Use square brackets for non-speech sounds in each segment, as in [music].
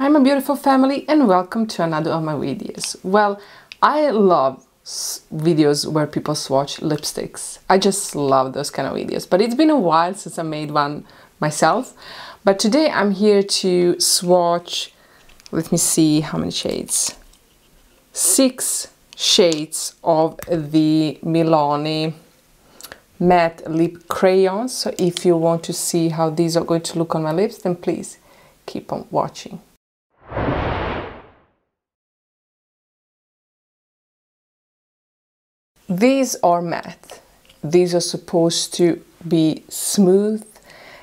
I'm a beautiful family and welcome to another of my videos. Well, I love videos where people swatch lipsticks. I just love those kind of videos, but it's been a while since I made one myself. But today I'm here to swatch, let me see how many shades. Six shades of the Milani matte lip crayons. So if you want to see how these are going to look on my lips, then please keep on watching. These are matte. These are supposed to be smooth.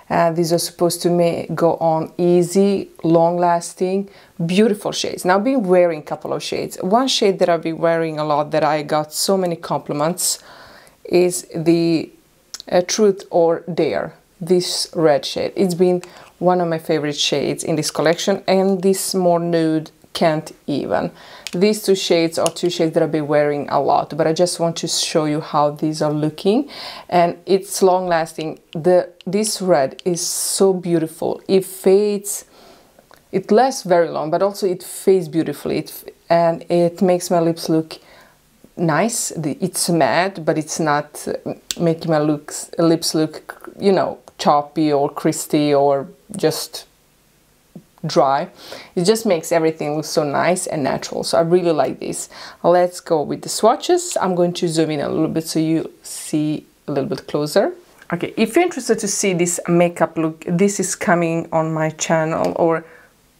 Uh, these are supposed to make, go on easy, long lasting, beautiful shades. Now I've been wearing a couple of shades. One shade that I've been wearing a lot that I got so many compliments is the uh, Truth or Dare, this red shade. It's been one of my favorite shades in this collection and this more nude can't even. These two shades are two shades that I've been wearing a lot, but I just want to show you how these are looking and it's long lasting. The This red is so beautiful. It fades, it lasts very long, but also it fades beautifully it, and it makes my lips look nice. It's matte, but it's not uh, making my looks, lips look, you know, choppy or crispy or just dry. It just makes everything look so nice and natural. So I really like this. Let's go with the swatches. I'm going to zoom in a little bit so you see a little bit closer. Okay, if you're interested to see this makeup look, this is coming on my channel or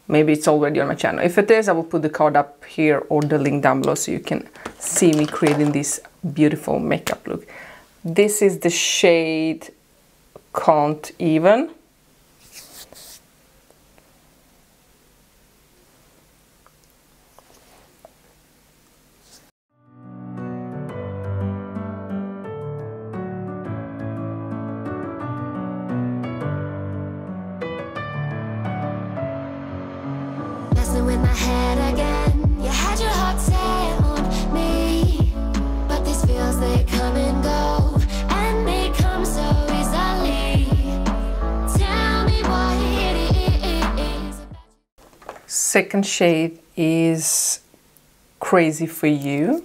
maybe it's already on my channel. If it is, I will put the card up here or the link down below so you can see me creating this beautiful makeup look. This is the shade Can't Even. With my head again. You had your heart set on me But these feels, they come and go. And they come so easily. Tell me what it is Second shade is Crazy For You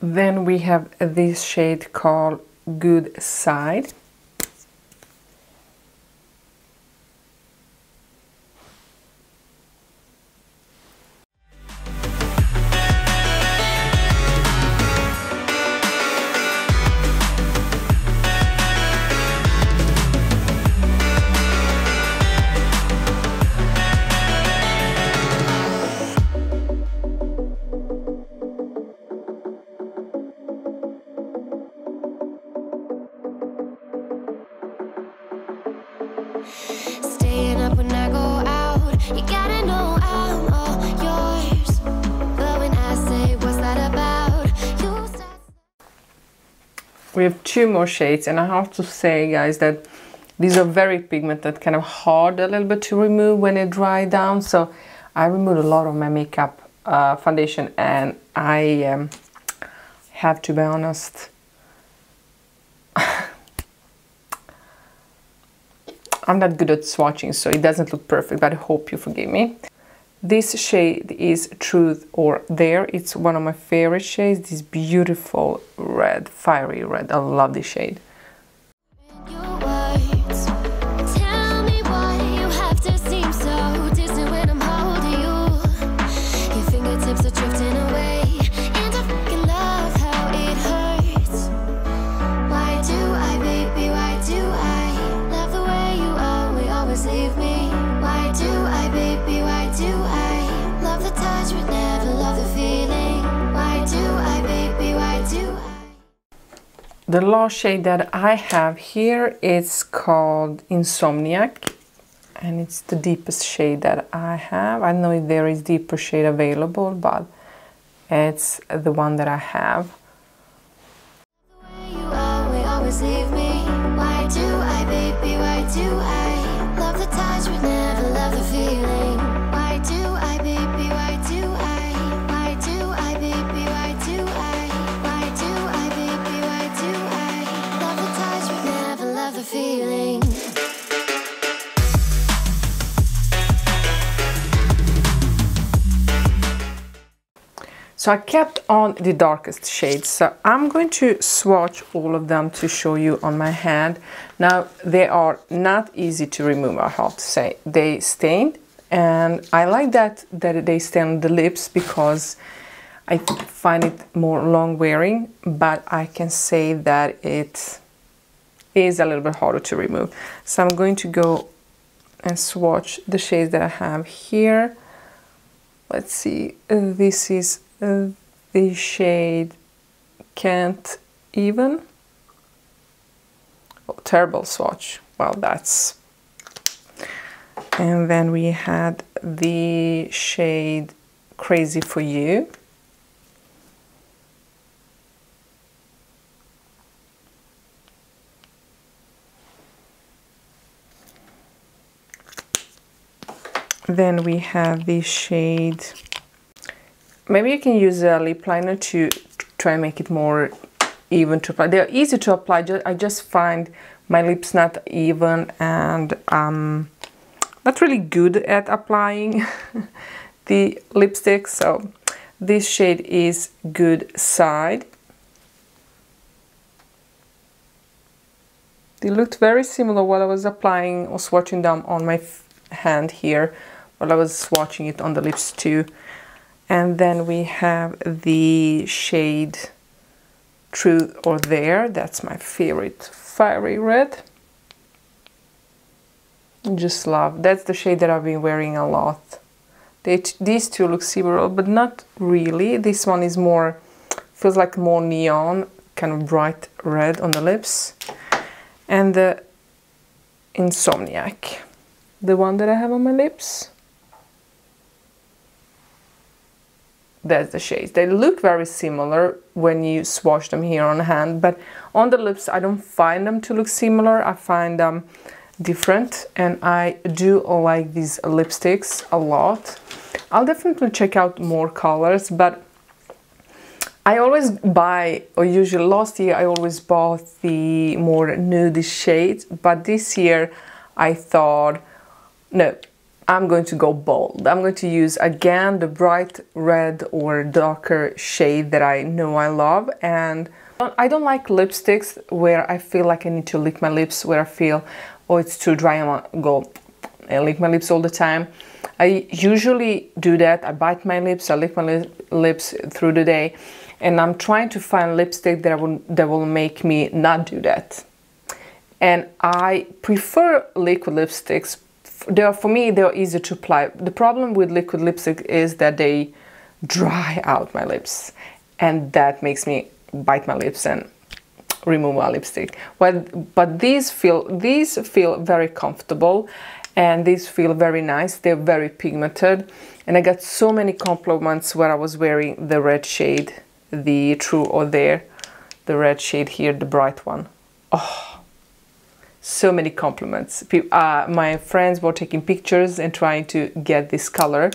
Then we have this shade called Good Side. We have two more shades and I have to say guys that these are very pigmented kind of hard a little bit to remove when they dry down. So I removed a lot of my makeup uh, foundation and I um, have to be honest I'm not good at swatching so it doesn't look perfect but I hope you forgive me this shade is Truth or Dare. It's one of my favorite shades. This beautiful red, fiery red. I love this shade. The last shade that I have here is called Insomniac and it's the deepest shade that I have. I know if there is deeper shade available but it's the one that I have. So I kept on the darkest shades. So I'm going to swatch all of them to show you on my hand. Now they are not easy to remove, I have to say. They stain and I like that, that they stain the lips because I find it more long wearing, but I can say that it is a little bit harder to remove. So I'm going to go and swatch the shades that I have here. Let's see, uh, this is the shade Can't Even. Oh, terrible swatch. Well, that's... And then we had the shade Crazy For You. Then we have the shade maybe you can use a lip liner to try and make it more even to apply. They're easy to apply, I just find my lips not even and um, not really good at applying [laughs] the lipstick. So this shade is Good Side. They looked very similar while I was applying or swatching them on my hand here while I was swatching it on the lips too and then we have the shade Truth or Dare. that's my favorite fiery red. Just love. That's the shade that I've been wearing a lot. These two look similar but not really. This one is more feels like more neon kind of bright red on the lips. And the insomniac. The one that I have on my lips that's the shades. They look very similar when you swatch them here on hand, but on the lips I don't find them to look similar. I find them different and I do like these lipsticks a lot. I'll definitely check out more colors, but I always buy, or usually last year I always bought the more nude shades, but this year I thought, no, I'm going to go bold. I'm going to use again the bright red or darker shade that I know I love and I don't like lipsticks where I feel like I need to lick my lips, where I feel, oh, it's too dry I go and lick my lips all the time. I usually do that. I bite my lips, I lick my li lips through the day, and I'm trying to find lipstick that will, that will make me not do that. And I prefer liquid lipsticks they are, for me, they're easy to apply. The problem with liquid lipstick is that they dry out my lips and that makes me bite my lips and remove my lipstick. But, but these feel, these feel very comfortable and these feel very nice. They're very pigmented and I got so many compliments where I was wearing the red shade, the True or there the red shade here, the bright one. Oh, so many compliments. Uh, my friends were taking pictures and trying to get this color,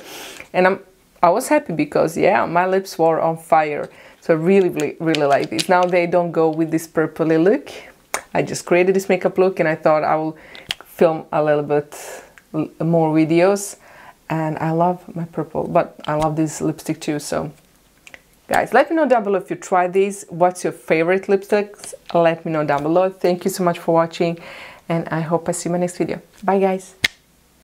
and I'm I was happy because yeah, my lips were on fire. So I really, really, really like this. Now they don't go with this purpley look. I just created this makeup look and I thought I will film a little bit more videos and I love my purple but I love this lipstick too so guys let me know down below if you try these. What's your favorite lipsticks? Let me know down below. Thank you so much for watching and I hope I see you in my next video. Bye guys